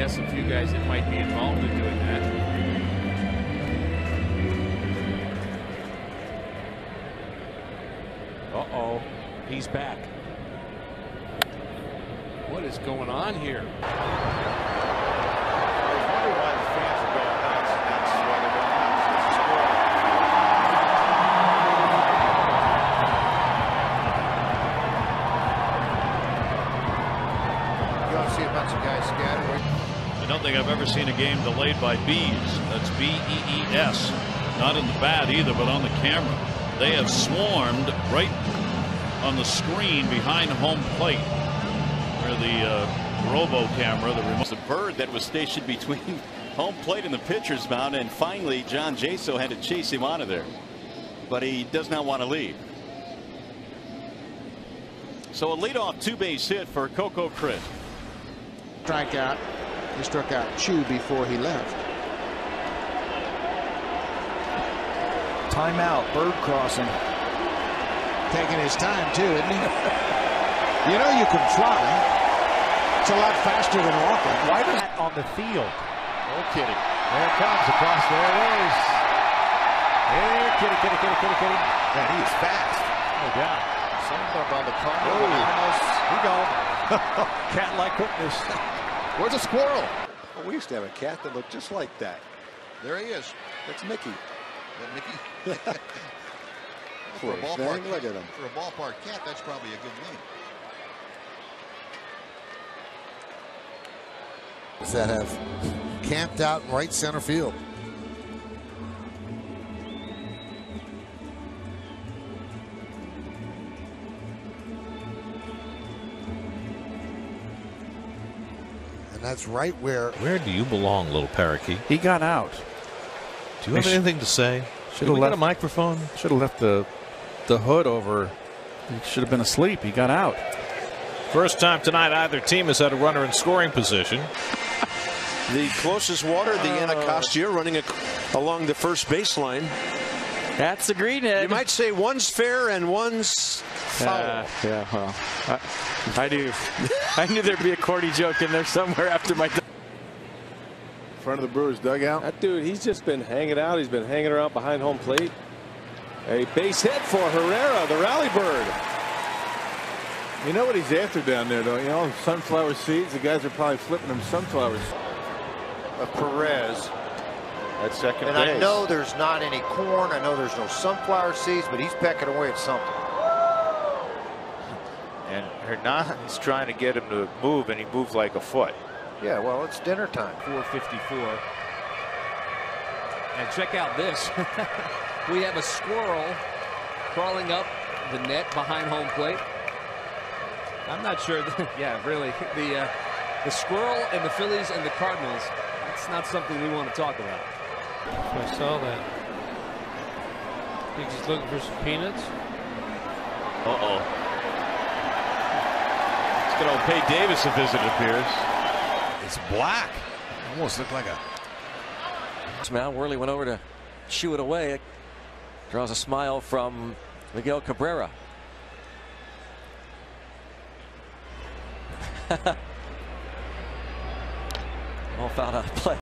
guess a few guys that might be involved in doing that. Uh oh, he's back. What is going on here? You don't see a bunch of guys scattering. I don't think I've ever seen a game delayed by bees. That's B E E S. Not in the bat either, but on the camera. They have swarmed right on the screen behind home plate where the uh, robo camera, the remote. The bird that was stationed between home plate and the pitcher's mound, and finally John Jaso had to chase him out of there. But he does not want to leave. So a leadoff two base hit for Coco Crisp. Strikeout. He struck out Choo before he left. Timeout. Bird crossing. Taking his time too, isn't he? you know you can fly. It's a lot faster than walking. Why does that on the field? No kidding. There it comes across. There it is. Here, kitty, kitty, kitty, kitty, kitty. Man, he is fast. No doubt. Something about the car. Oh, He gone. Cat-like quickness. Where's a squirrel? Well, we used to have a cat that looked just like that. There he is. That's Mickey. That Mickey. For a ballpark thing, look at him. For a ballpark cat, that's probably a good name. that have camped out in right center field. And that's right where Where do you belong, little parakeet? He got out. Do you have sh- anything to say? Should Should have we left a microphone? Should have left the the hood over. He should have been asleep. He got out. First time tonight, either team has had a runner in scoring position. The closest water, the uh, Anacostia, running a, along the first baseline. That's the green head. You might say one's fair and one's foul. Uh, yeah, well, I, I knew, I knew there'd be a corny joke in there somewhere after my. front of the Brewers dugout. That dude, he's just been hanging out. He's been hanging around behind home plate. A base hit for Herrera, the rally bird. You know what he's after down there, though? You know, sunflower seeds. The guys are probably flipping them sunflowers. Of Perez. At second And I know there's not any corn. I know there's no sunflower seeds, but he's pecking away at something. And Hernandez trying to get him to move, and he moved like a foot. Yeah, well, it's dinner time. 454. And check out this. we have a squirrel crawling up the net behind home plate. I'm not sure. That, yeah, really. The uh, the squirrel and the Phillies and the Cardinals. That's not something we want to talk about. I saw that. Think he's looking for some peanuts? Uh oh. It's going to pay Davis a visit, it appears. it's black. Almost looked like a Now Worley went over to chew it away. It draws a smile from Miguel Cabrera. All fouled out of play.